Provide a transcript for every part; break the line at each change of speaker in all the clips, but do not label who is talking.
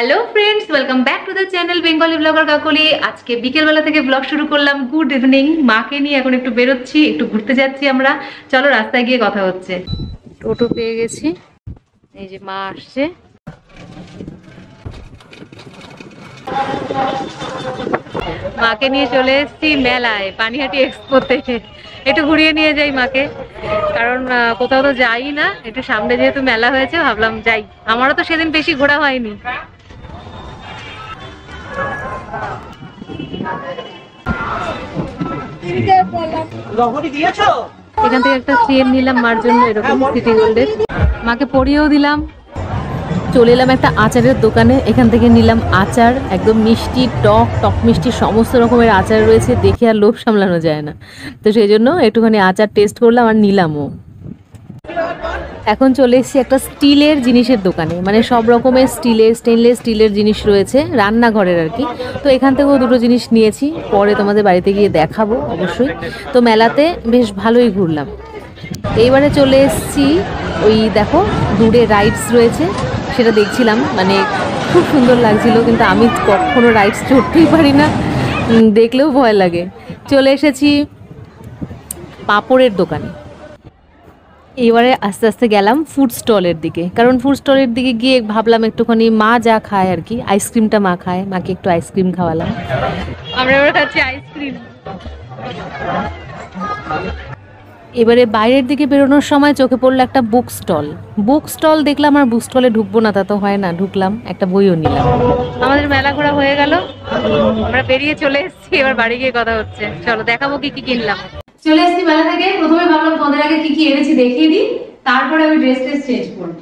Hello friends welcome back to the channel Bengali blogger Kakoli আজকে বিকেলবেলা থেকে blog শুরু করলাম। গুড ইভিনিং মাকে নিয়ে এখন একটু বেরোচ্ছি, একটু ঘুরতে যাচ্ছি আমরা। চলো, রাস্তায় গিয়ে কথা হচ্ছে। টোটো পেয়ে গেছি। এই যে মা আসছে। মাকে নিয়ে চলে এসেছি মেলায়, পানিহাটি এক্সপোতে। একটু ঘুরিয়ে নিয়ে যাই মাকে। কারণ কোথাও তো যাই না। একটু সামনে যেহেতু মেলা হয়েছে, ভাবলাম যাই। আমারও তো সেদিন বেশি ঘোরা হয়নি। এখান থেকে একটা চেন নিলাম মার জন্য এরকম সিটি গোল্ডের। মাকে পরিয়েও দিলাম। চলে এলাম একটা আচারের দোকানে। এখান থেকে নিলাম আচার একদম মিষ্টি টক টক মিষ্টি সমস্ত রকমের আচার রয়েছে। দেখে আর লোভ সামলানো যায় না। তো সেই জন্য একটুখানি আচার টেস্ট করলাম আর নিলামও। এখন চলে এসেছি একটা স্টিলের জিনিসের দোকানে। মানে সব রকমের স্টিলের স্টেনলেস স্টিলের জিনিস রয়েছে, রান্নাঘরের আর কি। তো এখান থেকেও দুটো জিনিস নিয়েছি, পরে তোমাদের বাড়িতে গিয়ে দেখাবো অবশ্যই। তো মেলাতে বেশ ভালোই ঘুরলাম। এইবারে চলে এসেছি, ওই দেখো, দূরে রাইডস রয়েছে, সেটা দেখছিলাম। মানে খুব সুন্দর লাগছিল, কিন্তু আমি কখনো রাইডস চড়তেই পারি না। দেখলেও ভয় লাগে। চলে এসেছি পাপড়ের দোকানে। এবারে আস্তে আস্তে গেলাম ফুড স্টলের দিকে। কারণ ফুড স্টলের দিকে গিয়ে ভাবলাম একটুখানি মা যা খায় আর কি আইসক্রিমটা মা খায় মাকে একটু আইসক্রিম খাওয়ালাম। আমরা এবার খাচ্ছি আইসক্রিম এবারে বাইরের দিকে বেরোনোর সময় চোখে পড়ল একটা বুক স্টল বুক স্টল দেখলাম আর বুক স্টলে ঢুকবো না তা তো হয় না ঢুকলাম একটা বইও নিলাম। আমাদের মেলা ঘোরা হয়ে গেল। আমরা বেরিয়ে চলে এসেছি এবার বাড়ি গিয়ে কথা হচ্ছে। চলো দেখাবো কি কি কিনলাম। চলে এসেছি মেলা থেকে। প্রথমে ভাবলাম তোমাদের আগে কি কি এনেছি দেখিয়ে দিই। তারপরে আমি ড্রেস ট্রেস চেঞ্জ করব।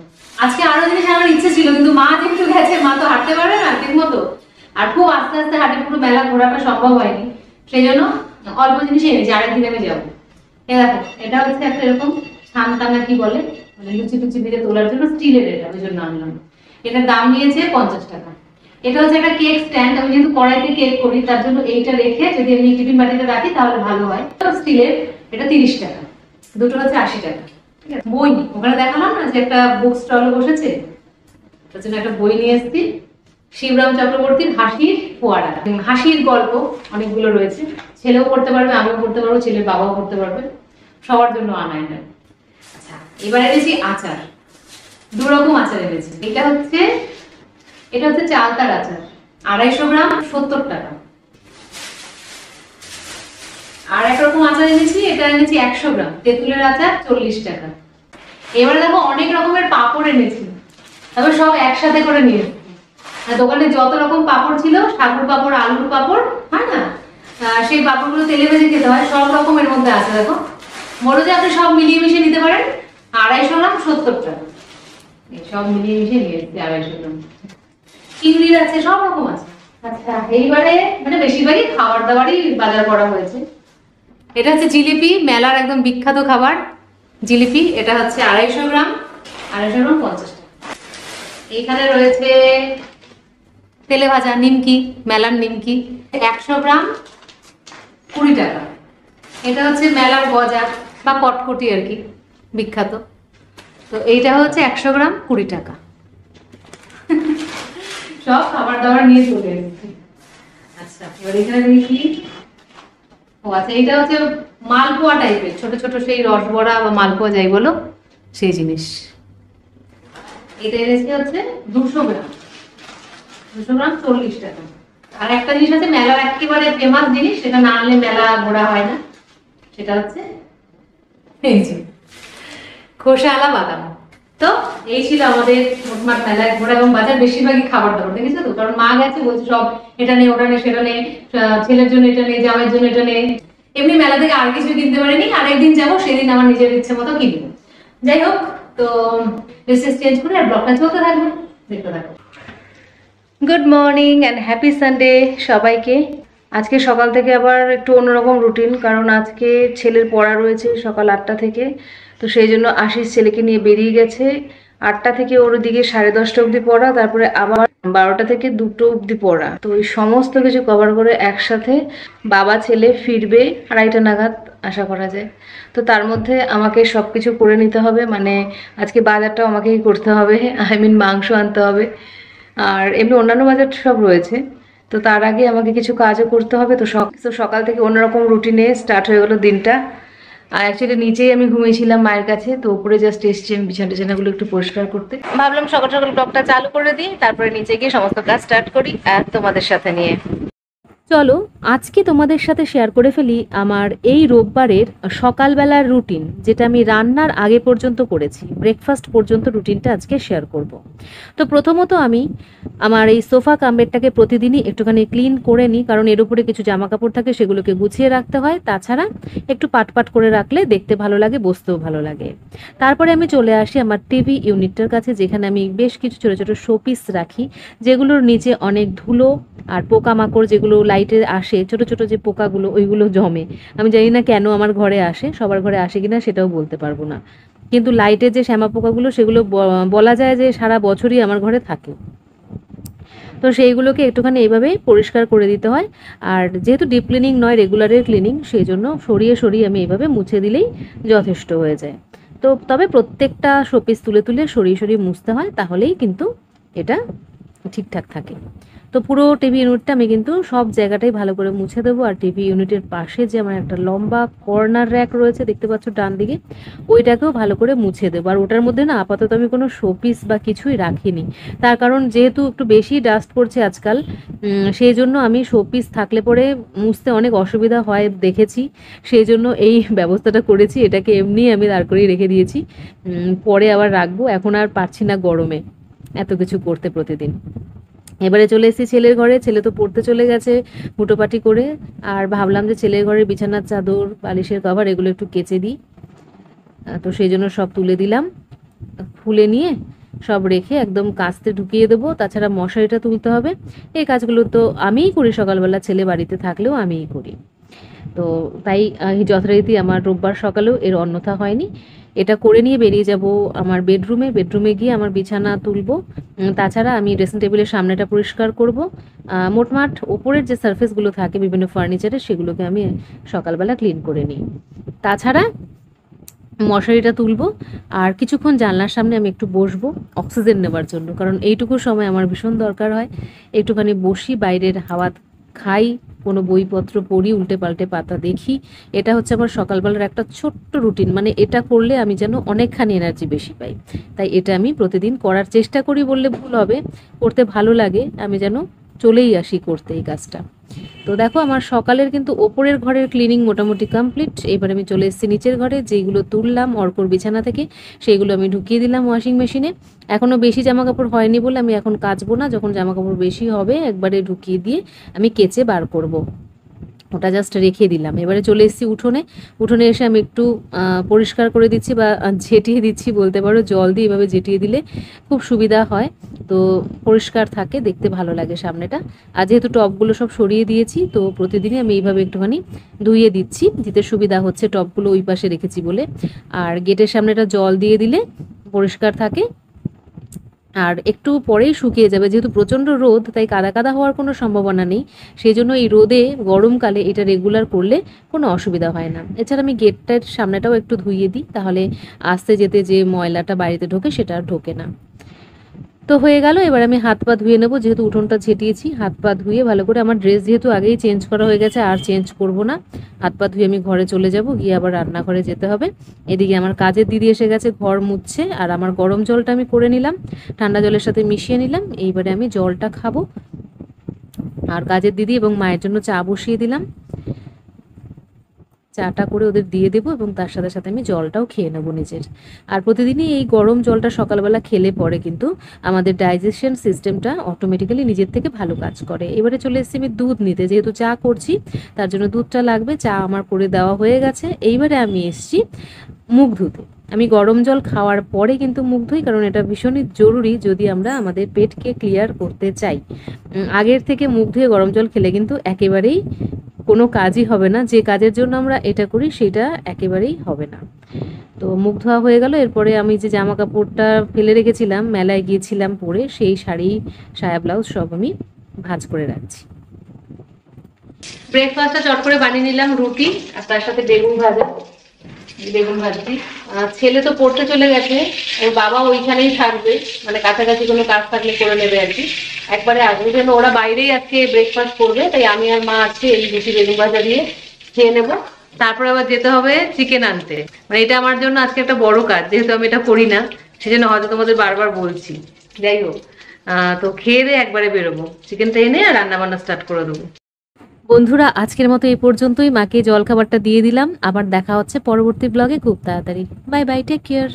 আজকে আরও জিনিস আমার ইচ্ছে ছিল, কিন্তু মা যেহেতু গেছে, মা তো হাঁটতে পারে না, ঠিক মতো। আর খুব আস্তে আস্তে হাঁটে পুরো মেলা ঘোরাটা সম্ভব হয়নি। সেই জন্য অল্প জিনিস এনেছি আরেকদিন আমি যাব। এ দেখো, এটা হচ্ছে একটা এরকম ছানতানা কি বলে? মানে লুচি টুচি দিয়ে তোলার জন্য স্টিলের এটা, ওই জন্য আনলাম। এটার দাম নিয়েছে পঞ্চাশ টাকা। এটা হচ্ছে একটা কেক স্ট্যান্ড আমি যেহেতু কড়াইতে কেক করি, তার জন্য এইটা রেখে যদি আমি টিফিন বাটিতে রাখি, তাহলে ভালো হয়। স্টিলের এটা তিরিশ টাকা। দুটো হচ্ছে আশি টাকা। বই, ওখানে দেখালাম না যে একটা বুক স্টল বসেছে? তার জন্য একটা বই নিয়ে এসেছি। শিবরাম চক্রবর্তীর হাসির ফোয়ারা। হাসির গল্প অনেকগুলো রয়েছে। ছেলেও পড়তে পারবে, আমিও পড়তে পারব, ছেলের বাবাও পড়তে পারবে। সবার জন্য আনা এটা আচ্ছা এবার এনেছি আচার। দু রকম আচার এনেছি। এটা হচ্ছে এটা হচ্ছে চালতার আচার। আড়াইশো গ্রাম, সত্তর টাকা। আর একরকম আচার এনেছি, এটা এনেছি একশো গ্রাম। তেঁতুলের আচার চল্লিশ টাকা। এবার দেখো অনেক রকমের পাপড় এনেছি। তারপর সব একসাথে করে নিয়ে দোকানে যত রকম পাপড় ছিল সাগুর পাপড়, আলুর পাপড়, হয় না? সেই পাপড়গুলো তেলে ভেজে খেতে হয়। সব রকমের মধ্যে আছে দেখো। বড় যে আপনি সব মিলিয়ে মিশিয়ে নিতে পারেন। আড়াইশো গ্রাম, সত্তর টাকা। সব মিলিয়ে মিশিয়ে নিয়ে আড়াইশো গ্রাম। চিংড়ির আছে সব রকম আছে। আচ্ছা এইবারে মানে বেশিরভাগই খাবার দাবারই বাজার করা হয়েছে। এটা হচ্ছে জিলিপি, মেলার একদম বিখ্যাত খাবার। জিলিপি, এটা হচ্ছে আড়াইশো গ্রাম আড়াইশো গ্রাম পঞ্চাশ টাকা। এইখানে রয়েছে তেলে ভাজা নিমকি, মেলার নিমকি, একশো গ্রাম, কুড়ি টাকা। এটা হচ্ছে মেলার গজা বা কটকটি আর কি, বিখ্যাত। তো এইটা হচ্ছে একশো গ্রাম, কুড়ি টাকা। সব খাবার দাবার নিয়ে চলে এসেছি। আচ্ছা। এবার এখানে দেখি ও আচ্ছা এইটা হচ্ছে মালপোয়া টাইপের ছোট ছোট সেই রসবড়া বা মালপোয়া যাই বলো সেই জিনিস। এটা এনেছি হচ্ছে দুশো গ্রাম। দুশো গ্রাম চল্লিশ টাকা। আর একটা জিনিস আছে মেলার একেবারে ফেমাস জিনিস সেটা না আনলে মেলা ঘোরা হয় না। সেটা হচ্ছে এই যে খোসালা বাদাম। তো এই ছিল আমাদের মোটমাট মেলায় ঘোরা এবং বাজার বেশিরভাগই খাবার দাবার, দেখেছ তো? কারণ মা গেছে, বলছে, সব এটা নেই ওটা নেই সেটা নেই ছেলের জন্য এটা নেই জামাইয়ের জন্য এটা নেই এমনি মেলা থেকে আর কিছু কিনতে পারিনি, আর একদিন যাব, সেদিন আমার নিজের ইচ্ছে মতো কিনবো। যাই হোক, তো ড্রেসেস চেঞ্জ করে আর ব্লগটা চলতে থাকবে। দেখতে থাকো। Good morning and happy Sunday সবাইকে। আজকে সকাল থেকে আবার একটু অন্যরকম রুটিন কারণ আজকে ছেলের পড়া রয়েছে সকাল আটটা থেকে। তো সেই জন্য আশিস ছেলেকে নিয়ে বেরিয়ে গেছে। আটটা থেকে ওর দিকে সাড়ে দশটা অবধি পড়া, তারপরে আবার বারোটা থেকে দুটো অবধি পড়া। তো ওই সমস্ত কিছু কভার করে একসাথে বাবা, ছেলে ফিরবে আড়াইটা নাগাদ, আশা করা যায়। তো তার মধ্যে আমাকে সব কিছু করে নিতে হবে মানে আজকে বাজারটাও আমাকেই করতে হবে, আই মিন মাংস আনতে হবে। আর এমনি অন্যান্য বাজার সব রয়েছে। তো তার আগে আমাকে কিছু কাজও করতে হবে, তো সক- তো সকাল থেকে অন্যরকম রুটিনে স্টার্ট হয়ে গেলো দিনটা। আর অ্যাকচুয়ালি নিচেই আমি ঘুমিয়েছিলাম মায়ের কাছে, তো উপরে জাস্ট এসছি আমি বিছানা টিছানাগুলো একটু পরিষ্কার করতে। ভাবলাম সকাল সকাল ব্লগটা চালু করে দিই, তারপরে নিচে গিয়ে সমস্ত কাজ স্টার্ট করি, আর তোমাদের সাথে নিয়ে চলো, আজকে তোমাদের সাথে শেয়ার করে ফেলি আমার এই রোববারের সকালবেলার রুটিন যেটা আমি রান্নার আগে পর্যন্ত করেছি। ব্রেকফাস্ট পর্যন্ত রুটিনটা আজকে শেয়ার করব। তো প্রথমত আমি আমার এই সোফা কাম্বেরটাকে প্রতিদিনই একটুখানি ক্লিন করে নিই, কারণ এর উপরে কিছু জামা কাপড় থাকে, সেগুলোকে গুছিয়ে রাখতে হয়। তাছাড়া একটু পাটপাট করে রাখলে দেখতে ভালো লাগে, বসতেও ভালো লাগে। তারপরে আমি চলে আসি আমার টিভি ইউনিটটার কাছে, যেখানে আমি বেশ কিছু ছোটো ছোটো শোপিস রাখি, যেগুলোর নিচে অনেক ধুলো আর পোকামাকড় যেগুলো লাইটে আসে, ছোট ছোট যে পোকাগুলো, ওইগুলো জমে। আমি জানি না কেন আমার ঘরে আসে, সবার ঘরে আসে কিনা সেটাও বলতে পারব না। কিন্তু লাইটের যে শ্যামা পোকাগুলো, সেগুলো বলা যায় যে সারা বছরই আমার ঘরে থাকে। তো সেইগুলোকে একটুখানি এইভাবে পরিষ্কার করে দিতে হয়। আর যেহেতু ডিপ ক্লিনিং নয় রেগুলারের ক্লিনিং সেই জন্য সরিয়ে সরিয়ে আমি এইভাবে মুছে দিলেই যথেষ্ট হয়ে যায়। তো তবে প্রত্যেকটা শোপিস তুলে তুলে সরিয়ে সরিয়ে মুছতে হয়, তাহলেই কিন্তু এটা ঠিকঠাক থাকে। তো পুরো টিভি ইউনিটটা আমি কিন্তু সব জায়গাটাই ভালো করে মুছে দেবো। আর টিভি ইউনিটের পাশে যে আমার একটা লম্বা কর্নার র্যাক রয়েছে, দেখতে পাচ্ছ ডান দিকে, ওইটাকেও ভালো করে মুছে দেবো। আর ওটার মধ্যে না আপাতত আমি কোনো শোপিস বা কিছুই রাখিনি। তার কারণ যেহেতু একটু বেশি ডাস্ট পড়ছে আজকাল সেই জন্য আমি শোপিস থাকলে পরে মুছতে অনেক অসুবিধা হয় দেখেছি। সেই জন্য এই ব্যবস্থাটা করেছি। এটাকে এমনি আমি দাঁড় করিয়ে রেখে দিয়েছি। পরে আবার রাখব। এখন আর পারছি না গরমে। এত কিছু করতে প্রতিদিন। এবারে চলে এসেছি ছেলের ঘরে, ছেলে তো পড়তে চলে গেছে হুটোপাটি করে। আর ভাবলাম যে ছেলের ঘরের বিছানার চাদর, বালিশের কভার এগুলো একটু কেচে দিই। তো সেই জন্য সব তুলে দিলাম। খুলে নিয়ে সব রেখে একদম কাস্তে ঢুকিয়ে দেবো। তাছাড়া মশারিটা তুলতে হবে। এই কাজগুলো তো আমিই করি। সকালবেলা ছেলে বাড়িতে থাকলেও আমিই করি। তো তাই যথারীতি আমার রোববার সকালেও এর অন্যথা হয়নি। এটা করে নিয়ে বেরিয়ে যাব আমার বেডরুমে। বেডরুমে গিয়ে আমার বিছানা তুলবো। তাছাড়া আমি ড্রেসিং টেবিলের সামনেটা পরিষ্কার করব। মোটমাট ওপরের যে সারফেসগুলো থাকে বিভিন্ন ফার্নিচারের সেগুলোকে আমি সকালবেলা ক্লিন করে নিই। তাছাড়া মশারিটা তুলবো আর কিছুক্ষণ জানলার সামনে আমি একটু বসবো অক্সিজেন নেবার জন্য, কারণ এইটুকু সময় আমার ভীষণ দরকার হয়। একটুখানি বসি, বাইরের হাওয়া খাই, কোনো বইপত্র পড়ি উল্টে পাল্টে পাতা দেখি। এটা হচ্ছে আমার সকালবেলার একটা ছোট্ট রুটিন। মানে এটা করলে আমি যেন অনেকখানি এনার্জি বেশি পাই। তাই এটা আমি প্রতিদিন করার চেষ্টা করি বললে ভুল হবে। করতে ভালো লাগে, আমি যেন চলেই আসি করতে এই কাজটা। তো দেখো, আমার সকালের কিন্তু ওপরের ঘরের ক্লিনিং মোটামুটি কমপ্লিট এবার আমি চলে এসেছি নিচের ঘরে যেগুলো তুললাম অর্কর বিছানা থেকে, সেইগুলো আমি ঢুকিয়ে দিলাম ওয়াশিং মেশিনে এখনও বেশি জামা কাপড় হয়নি বলে আমি এখন কাচবো না, যখন জামা কাপড় বেশি হবে, একবারে ঢুকিয়ে দিয়ে আমি কেচে বার করব। ওটা জাস্ট রেখে দিলাম। এবারে চলে এসেছি উঠোনে। উঠোনে এসে আমি একটু পরিষ্কার করে দিচ্ছি বা ঝেঁটিয়ে দিচ্ছি বলতে পারো। জল দিয়ে এভাবে ঝেঁটিয়ে দিলে খুব সুবিধা হয়। তো পরিষ্কার থাকে, দেখতে ভালো লাগে সামনেটা। আর যেহেতু টবগুলো সব সরিয়ে দিয়েছি, তো প্রতিদিনই আমি এইভাবে একটুখানি ধুইয়ে দিচ্ছি, দিতে সুবিধা হচ্ছে। টবগুলো ওই পাশে রেখেছি বলে। আর গেটের সামনেটা জল দিয়ে দিলে পরিষ্কার থাকে। আর একটু পরেই শুকিয়ে যাবে। যেহেতু প্রচণ্ড রোদ, তাই কাদা কাদা হওয়ার কোনো সম্ভাবনা নেই। সেই জন্য এই রোদে গরমকালে এটা রেগুলার করলে কোনো অসুবিধা হয় না। এছাড়া আমি গেটটার সামনেটাও একটু ধুইয়ে দিই, তাহলে আসতে যেতে যে ময়লাটা বাড়িতে ঢোকে সেটা আর ঢোকে না। তো হয়ে গেল। এবার আমি হাত পা ধুয়ে নেব। যেহেতু উঠোনটা ছেটিয়েছি হাত পা ধুয়ে ভালো করে আমার ড্রেস যেহেতু আগেই চেঞ্জ করা হয়ে গেছে, আর চেঞ্জ করব না। হাত পা ধুয়ে আমি ঘরে চলে যাব, গিয়ে আবার রান্নাঘরে যেতে হবে। এদিকে আমার কাজের দিদি এসে গেছে, ঘর মুছছে, আর আমার গরম জলটা আমি করে নিলাম। ঠান্ডা জলের সাথে মিশিয়ে নিলাম। এইবারে আমি জলটা খাব। আর কাজের দিদি এবং মায়ের জন্য চা বসিয়ে দিলাম। চাটা করে ওদের দিয়ে দেবো এবং তার সাথে সাথে আমি জলটাও খেয়ে নেব নিজের। আর প্রতিদিনই এই গরম জলটা সকালবেলা খেলে পরে কিন্তু আমাদের ডাইজেশন সিস্টেমটা অটোমেটিক্যালি নিজের থেকে ভালো কাজ করে। এবারে চলে এসেছি আমি দুধ নিতে। যেহেতু চা করছি, তার জন্য দুধটা লাগবে। চা আমার করে দেওয়া হয়ে গেছে। এইবারে আমি এসছি মুখ ধুতে। আমি গরম জল খাওয়ার পরে কিন্তু মুখ ধুই কারণ এটা ভীষণই জরুরি যদি আমরা আমাদের পেটকে ক্লিয়ার করতে চাই। আগের থেকে মুখ ধুয়ে গরম জল খেলে কিন্তু একেবারেই কোনো কাজই হবে না। যে কাজের জন্য আমরা এটা করি, সেটা একেবারেই হবে না। তো মুখ ধোয়া হয়ে গেল। এরপরে আমি যে জামা কাপড়টা ফেলে রেখেছিলাম, মেলায় গিয়েছিলাম পরে, সেই শাড়ি, সায়া ব্লাউজ সব আমি ভাজ করে রাখছি। ব্রেকফাস্টটা চট করে বানিয়ে নিলাম, রুটি, আর তার সাথে বেগুন ভাজা। বেগুন ভাজছি ছেলে তো পড়তে চলে গেছে, ওর বাবা ওইখানেই থাকবে মানে কাছাকাছি কোনো কাজ থাকলে করে নেবে আর কি। একবারে আসবে যেন ওরা বাইরেই আজকে ব্রেকফাস্ট করবে, তাই আমি আর মা আছি এই রুটি বেগুন ভাজা দিয়ে খেয়ে নেব। তারপরে আবার যেতে হবে চিকেন আনতে। মানে এটা আমার জন্য আজকে একটা বড় কাজ, যেহেতু আমি এটা করি না, সেজন্য হয়তো তোমাদের বারবার বলছি। যাই হোক তো খেয়ে দিয়ে একবারে বেরোবো। চিকেনটা এনে আর রান্না বান্না স্টার্ট করে দেবো। বন্ধুরা, আজকের মতো এই পর্যন্তই। মাকে জলখাবারটা দিয়ে দিলাম। আবার দেখা হচ্ছে পরবর্তী ব্লগে খুব তাড়াতাড়ি। Bye bye take care